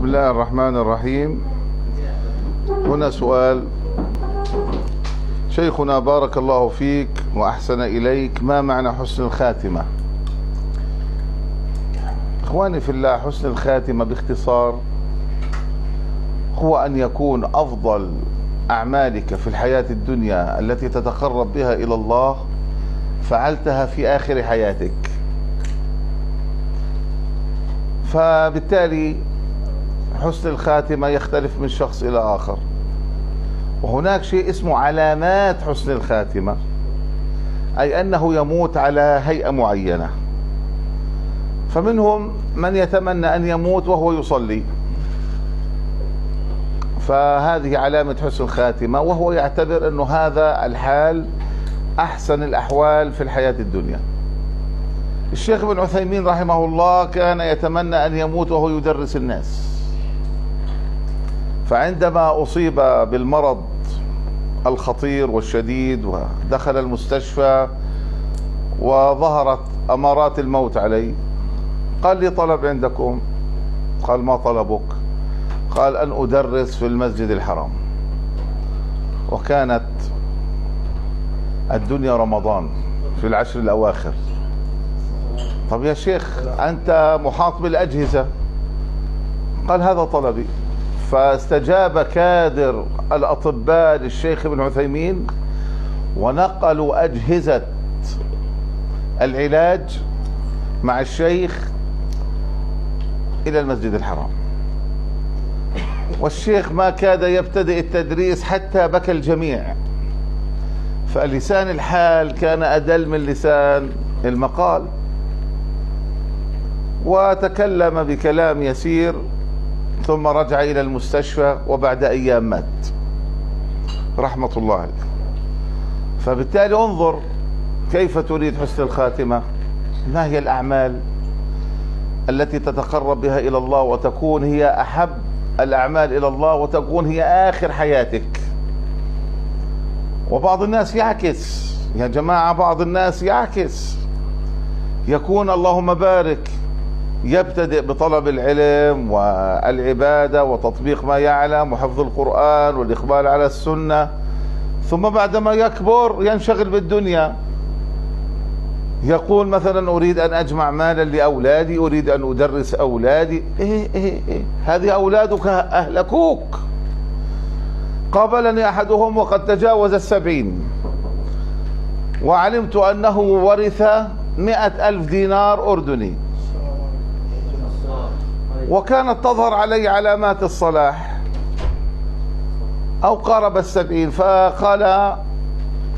بسم الله الرحمن الرحيم. هنا سؤال. شيخنا بارك الله فيك وأحسن إليك. ما معنى حسن الخاتمة؟ إخواني في الله حسن الخاتمة باختصار هو أن يكون أفضل أعمالك في الحياة الدنيا التي تتقرب بها إلى الله فعلتها في آخر حياتك. فبالتالي حسن الخاتمة يختلف من شخص إلى آخر. وهناك شيء اسمه علامات حسن الخاتمة أي أنه يموت على هيئة معينة. فمنهم من يتمنى أن يموت وهو يصلي. فهذه علامة حسن الخاتمة وهو يعتبر أنه هذا الحال أحسن الأحوال في الحياة الدنيا. الشيخ ابن عثيمين رحمه الله كان يتمنى أن يموت وهو يدرس الناس. فعندما أصيب بالمرض الخطير والشديد ودخل المستشفى وظهرت أمارات الموت عليه قال لي طلب عندكم؟ قال ما طلبك؟ قال أن أدرس في المسجد الحرام. وكانت الدنيا رمضان في العشر الأواخر. طب يا شيخ أنت محاط بالأجهزة؟ قال هذا طلبي. فاستجاب كادر الأطباء للشيخ ابن عثيمين ونقلوا أجهزة العلاج مع الشيخ إلى المسجد الحرام. والشيخ ما كاد يبتدئ التدريس حتى بكى الجميع. فلسان الحال كان أدل من لسان المقال. وتكلم بكلام يسير ثم رجع إلى المستشفى وبعد أيام مات. رحمة الله عليه. فبالتالي انظر كيف تريد حسن الخاتمة. ما هي الأعمال التي تتقرب بها إلى الله وتكون هي أحب الأعمال إلى الله وتكون هي آخر حياتك؟ وبعض الناس يعكس. يا جماعة بعض الناس يعكس. يكون اللهم بارك يبتدئ بطلب العلم والعبادة وتطبيق ما يعلم وحفظ القرآن والإقبال على السنة ثم بعدما يكبر ينشغل بالدنيا. يقول مثلا أريد أن أجمع مالا لأولادي أريد أن أدرس أولادي. إيه إيه إيه. هذه أولادك أهلكوك. قابلني أحدهم وقد تجاوز السبعين. وعلمت أنه ورث مئة ألف دينار أردني. وكانت تظهر علي علامات الصلاح. أو قارب السبعين فقال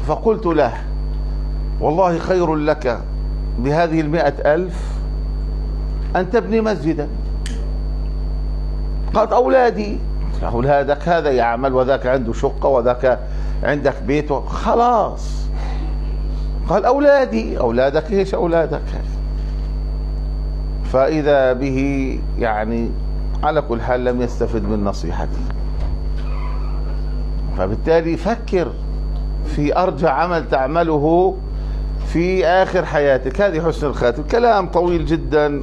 فقلت له والله خير لك بهذه المئة ألف أن تبني مسجدا. قالت أولادي. أولادك هذا يعمل وذاك عنده شقة وذاك عندك بيت خلاص. قال أولادي أولادك إيش أولادك؟ فإذا به يعني على كل حال لم يستفد من نصيحتي. فبالتالي فكر في أرجى عمل تعمله في آخر حياتك. هذه حسن الخاتم. كلام طويل جدا.